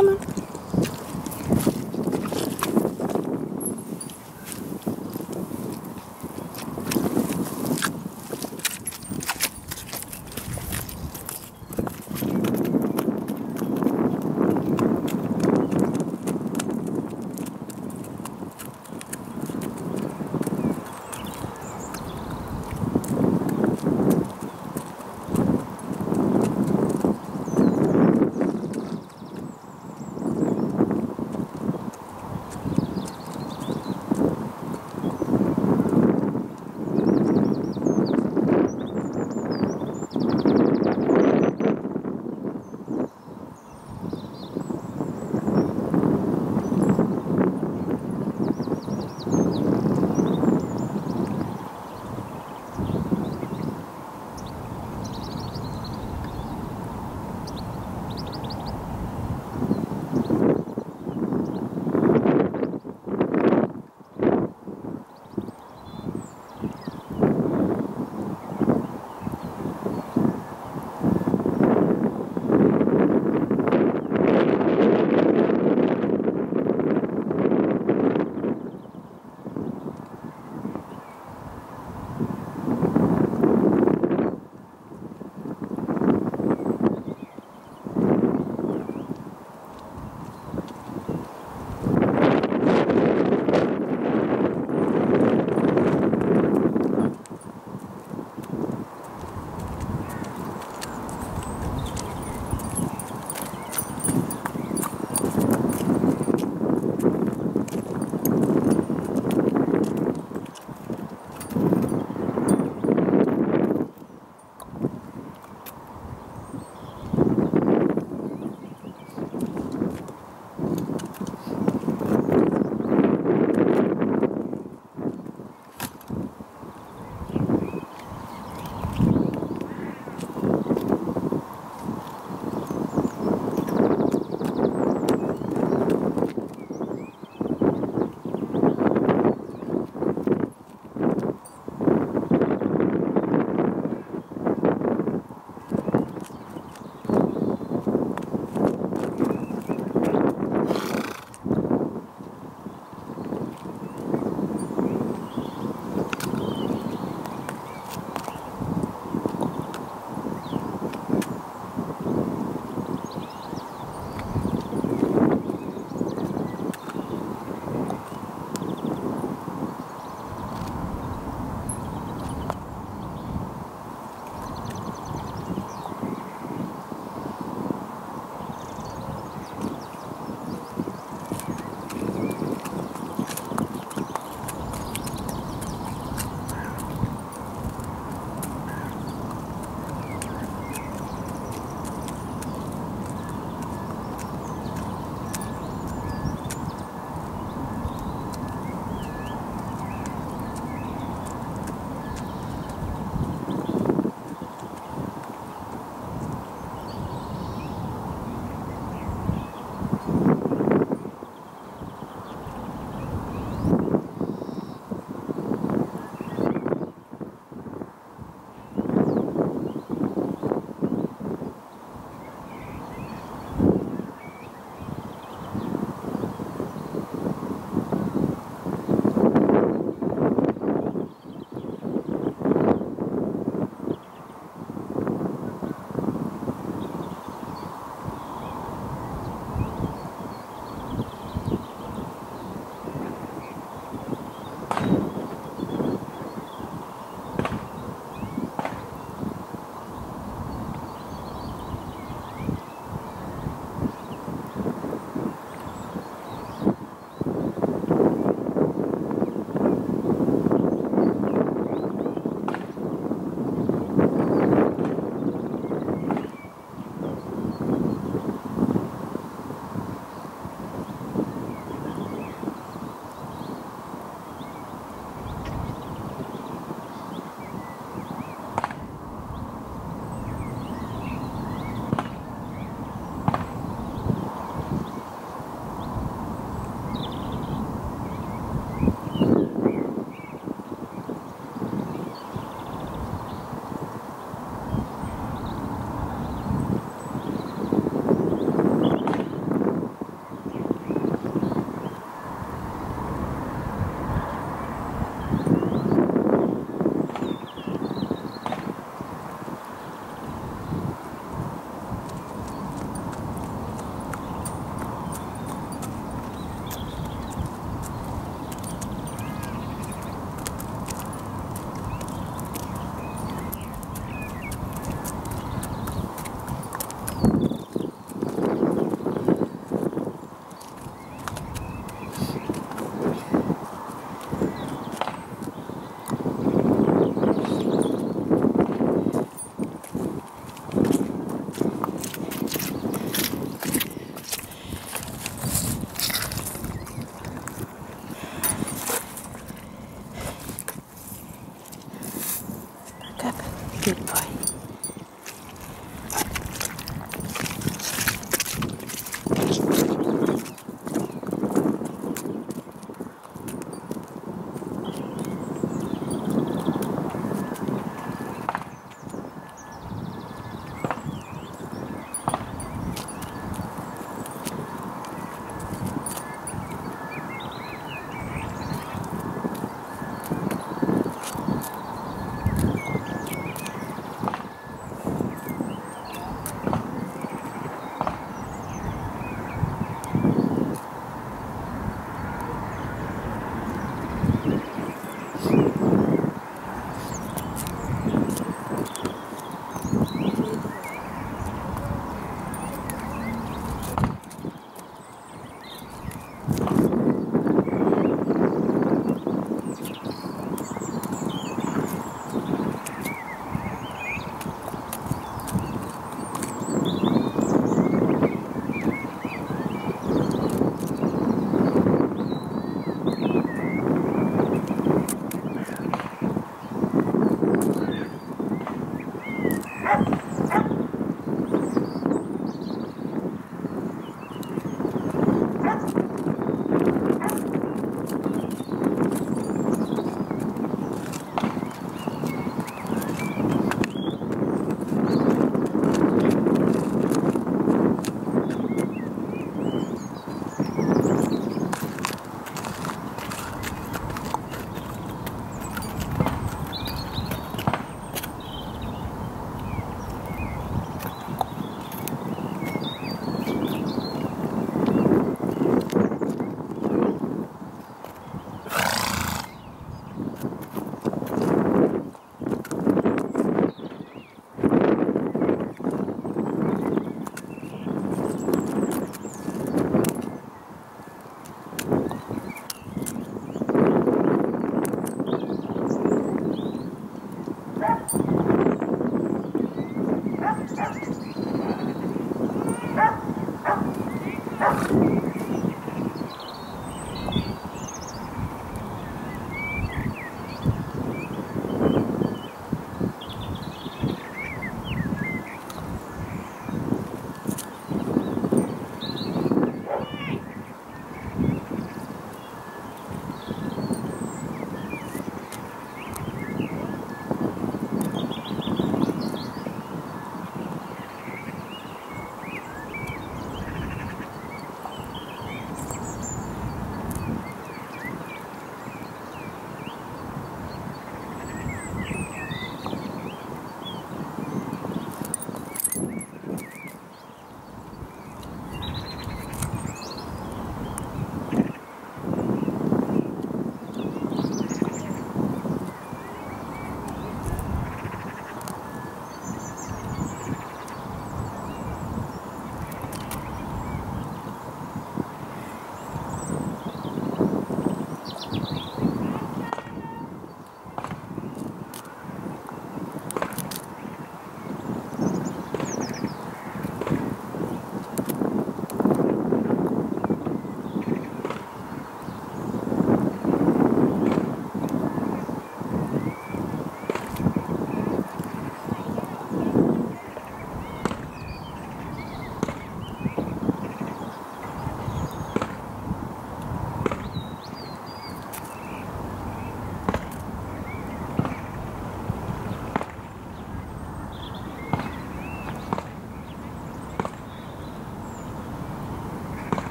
Come on.